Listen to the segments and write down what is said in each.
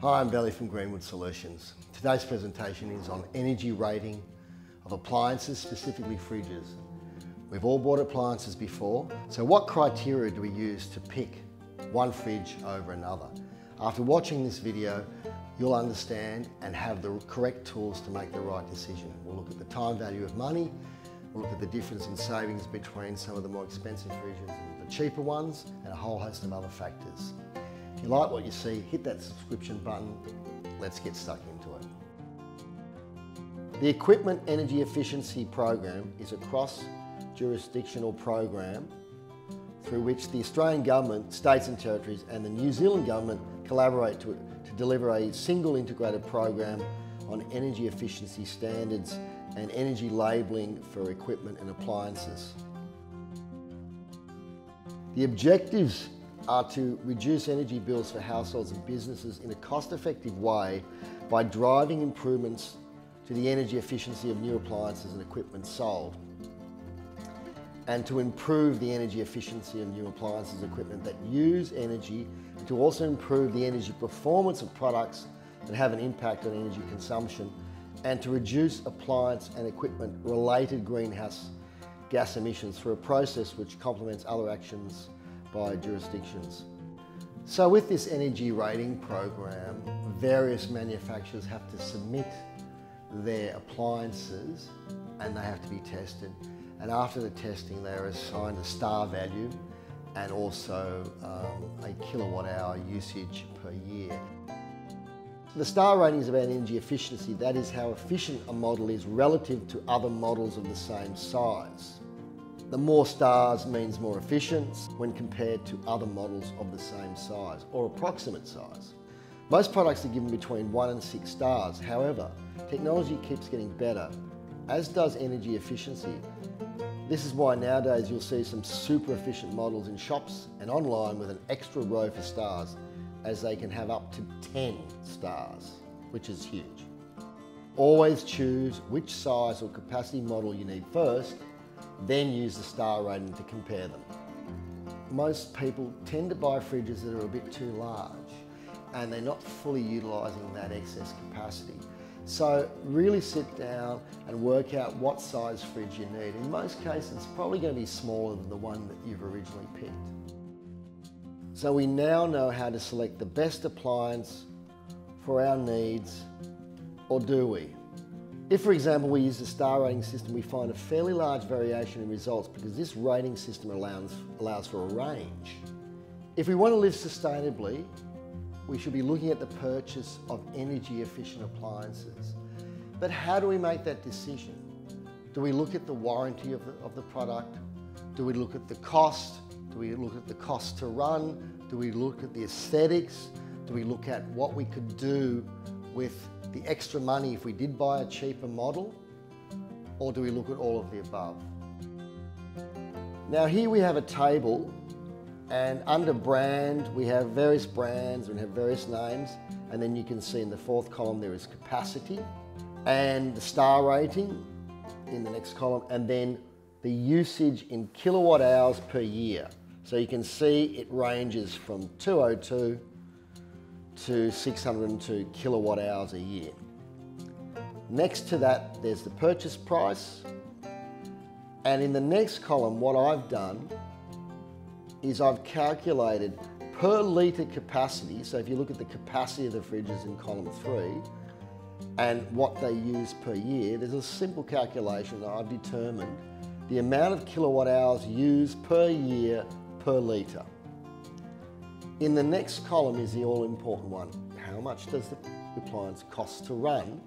Hi, I'm Veli from Greenwood Solutions. Today's presentation is on energy rating of appliances, specifically fridges. We've all bought appliances before, so what criteria do we use to pick one fridge over another? After watching this video, you'll understand and have the correct tools to make the right decision. We'll look at the time value of money, we'll look at the difference in savings between some of the more expensive fridges and the cheaper ones, and a whole host of other factors. If you like what you see, hit that subscription button. Let's get stuck into it. The Equipment Energy Efficiency Program is a cross-jurisdictional program through which the Australian Government, states and territories and the New Zealand Government collaborate to, to deliver a single integrated program on energy efficiency standards and energy labelling for equipment and appliances. The objectives are to reduce energy bills for households and businesses in a cost-effective way by driving improvements to the energy efficiency of new appliances and equipment sold and to improve the energy efficiency of new appliances and equipment that use energy to also improve the energy performance of products that have an impact on energy consumption and to reduce appliance and equipment related greenhouse gas emissions through a process which complements other actions by jurisdictions. So with this energy rating program, various manufacturers have to submit their appliances and they have to be tested. And after the testing, they are assigned a star value and also um, a kilowatt hour usage per year. The star rating is about energy efficiency. That is how efficient a model is relative to other models of the same size. The more stars means more efficient when compared to other models of the same size or approximate size. Most products are given between one and six stars. However, technology keeps getting better, as does energy efficiency. This is why nowadays you'll see some super efficient models in shops and online with an extra row for stars, as they can have up to 10 stars, which is huge. Always choose which size or capacity model you need first then use the star rating to compare them. Most people tend to buy fridges that are a bit too large and they're not fully utilising that excess capacity. So really sit down and work out what size fridge you need. In most cases, it's probably going to be smaller than the one that you've originally picked. So we now know how to select the best appliance for our needs, or do we? If, for example, we use the star rating system, we find a fairly large variation in results because this rating system allows, allows for a range. If we want to live sustainably, we should be looking at the purchase of energy efficient appliances. But how do we make that decision? Do we look at the warranty of the, of the product? Do we look at the cost? Do we look at the cost to run? Do we look at the aesthetics? Do we look at what we could do with the extra money if we did buy a cheaper model? Or do we look at all of the above? Now here we have a table and under brand we have various brands and have various names and then you can see in the fourth column there is capacity and the star rating in the next column and then the usage in kilowatt hours per year. So you can see it ranges from 202 to 602 kilowatt hours a year. Next to that, there's the purchase price. And in the next column, what I've done is I've calculated per litre capacity. So if you look at the capacity of the fridges in column three and what they use per year, there's a simple calculation that I've determined the amount of kilowatt hours used per year per litre. In the next column is the all important one. How much does the appliance cost to run?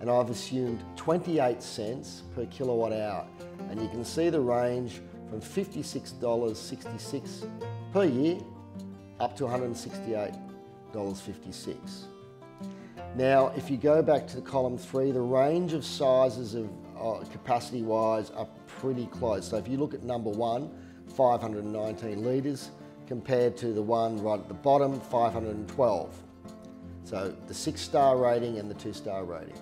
And I've assumed 28 cents per kilowatt hour. And you can see the range from $56.66 per year up to $168.56. Now, if you go back to column three, the range of sizes of uh, capacity wise are pretty close. So if you look at number one, 519 litres, compared to the one right at the bottom, 512. So the six star rating and the two star rating.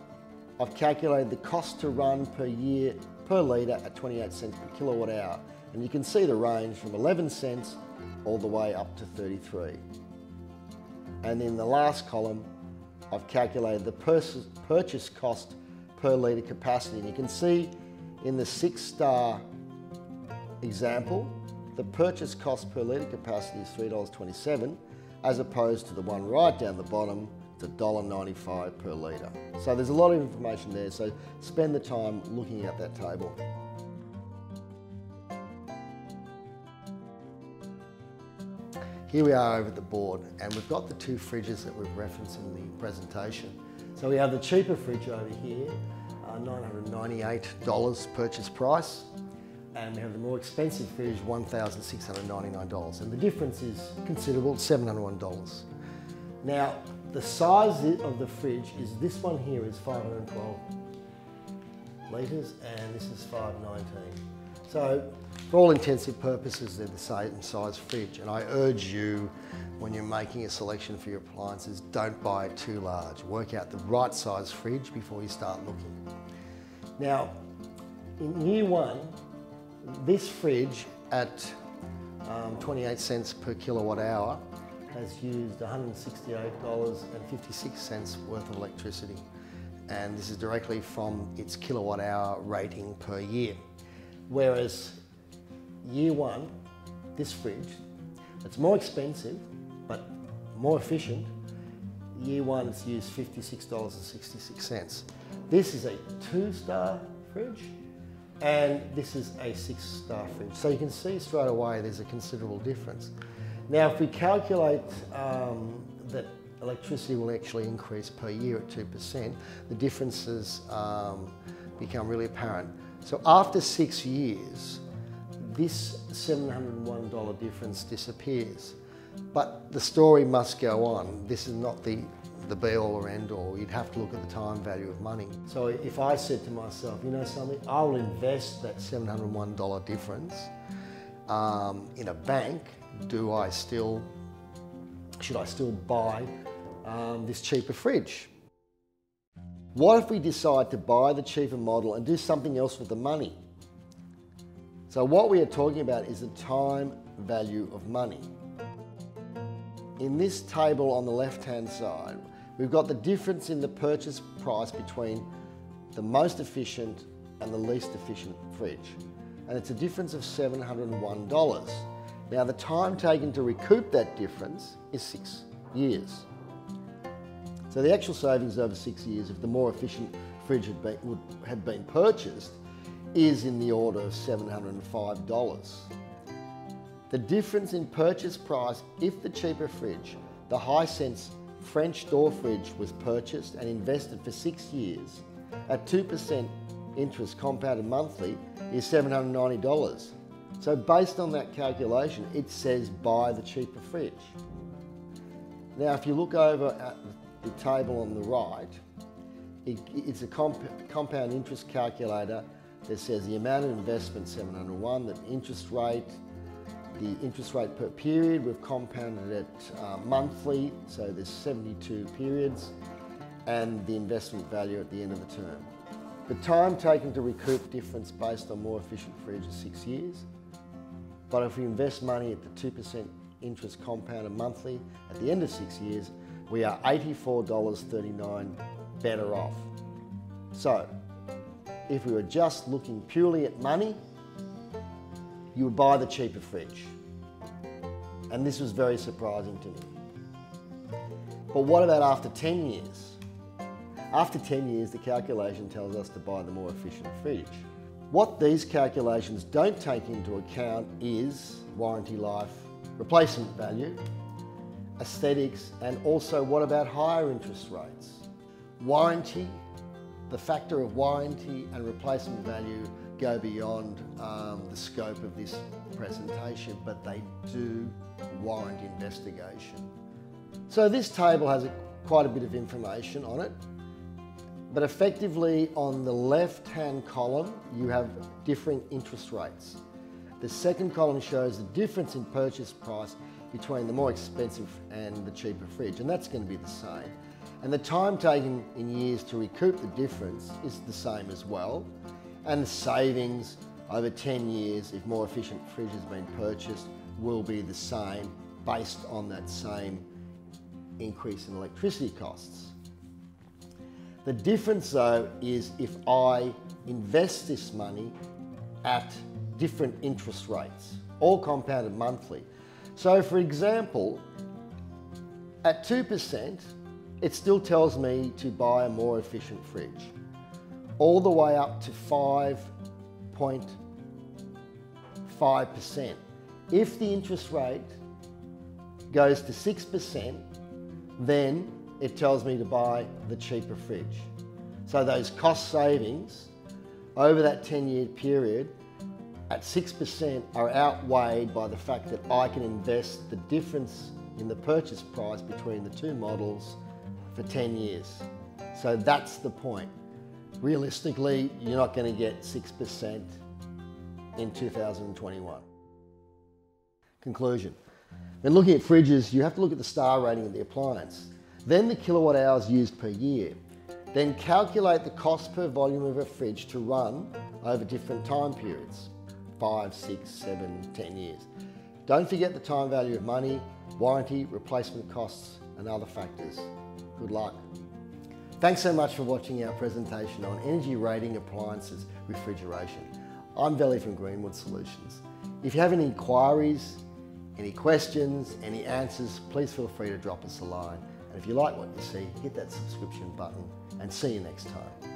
I've calculated the cost to run per year per litre at 28 cents per kilowatt hour. And you can see the range from 11 cents all the way up to 33. And in the last column, I've calculated the purchase cost per litre capacity. And you can see in the six star example, the purchase cost per litre capacity is $3.27 as opposed to the one right down the bottom, it's $1.95 per litre. So there's a lot of information there, so spend the time looking at that table. Here we are over at the board and we've got the two fridges that we've referenced in the presentation. So we have the cheaper fridge over here, uh, $998 purchase price, and we have the more expensive fridge, $1,699. And the difference is considerable, $701. Now, the size of the fridge is, this one here is 512 litres and this is 519. So for all intensive purposes, they're the same size fridge. And I urge you, when you're making a selection for your appliances, don't buy it too large. Work out the right size fridge before you start looking. Now, in year one, this fridge at um, 28 cents per kilowatt hour has used $168.56 worth of electricity. And this is directly from its kilowatt hour rating per year. Whereas year one, this fridge, it's more expensive, but more efficient. Year one, it's used $56.66. This is a two-star fridge, and this is a six-star fridge. So you can see straight away there's a considerable difference. Now, if we calculate um, that electricity will actually increase per year at 2%, the differences um, become really apparent. So after six years, this $701 difference disappears. But the story must go on. This is not the, the be all or end all. You'd have to look at the time value of money. So if I said to myself, you know something, I'll invest that $701 difference um, in a bank, do I still, should I still buy um, this cheaper fridge? What if we decide to buy the cheaper model and do something else with the money? So what we are talking about is the time value of money. In this table on the left-hand side, we've got the difference in the purchase price between the most efficient and the least efficient fridge. And it's a difference of $701. Now the time taken to recoup that difference is six years. So the actual savings over six years, if the more efficient fridge had been, would, had been purchased, is in the order of $705. The difference in purchase price if the cheaper fridge, the Hisense French door fridge was purchased and invested for six years at 2% interest compounded monthly is $790. So based on that calculation, it says buy the cheaper fridge. Now, if you look over at the table on the right, it, it's a comp compound interest calculator that says the amount of investment 701, the interest rate, the interest rate per period, we've compounded it uh, monthly, so there's 72 periods, and the investment value at the end of the term. The time taken to recoup difference based on more efficient fridge is six years, but if we invest money at the 2% interest compounded monthly at the end of six years, we are $84.39 better off. So, if we were just looking purely at money, you would buy the cheaper fridge. And this was very surprising to me. But what about after 10 years? After 10 years, the calculation tells us to buy the more efficient fridge. What these calculations don't take into account is warranty life, replacement value, aesthetics, and also what about higher interest rates? Warranty the factor of warranty and replacement value go beyond um, the scope of this presentation, but they do warrant investigation. So this table has a, quite a bit of information on it, but effectively on the left-hand column, you have differing interest rates. The second column shows the difference in purchase price between the more expensive and the cheaper fridge, and that's going to be the same. And the time taken in years to recoup the difference is the same as well. And the savings over 10 years, if more efficient fridge has been purchased, will be the same based on that same increase in electricity costs. The difference though is if I invest this money at different interest rates, all compounded monthly. So for example, at 2%, it still tells me to buy a more efficient fridge. All the way up to 5.5%. If the interest rate goes to 6%, then it tells me to buy the cheaper fridge. So those cost savings over that 10 year period at 6% are outweighed by the fact that I can invest the difference in the purchase price between the two models for 10 years. So that's the point. Realistically, you're not going to get 6% in 2021. Conclusion. When looking at fridges, you have to look at the star rating of the appliance, then the kilowatt hours used per year. Then calculate the cost per volume of a fridge to run over different time periods, five, six, seven, ten years. Don't forget the time value of money, warranty, replacement costs, and other factors. Good luck. Thanks so much for watching our presentation on energy rating appliances refrigeration. I'm Veli from Greenwood Solutions. If you have any inquiries, any questions, any answers, please feel free to drop us a line. And if you like what you see, hit that subscription button and see you next time.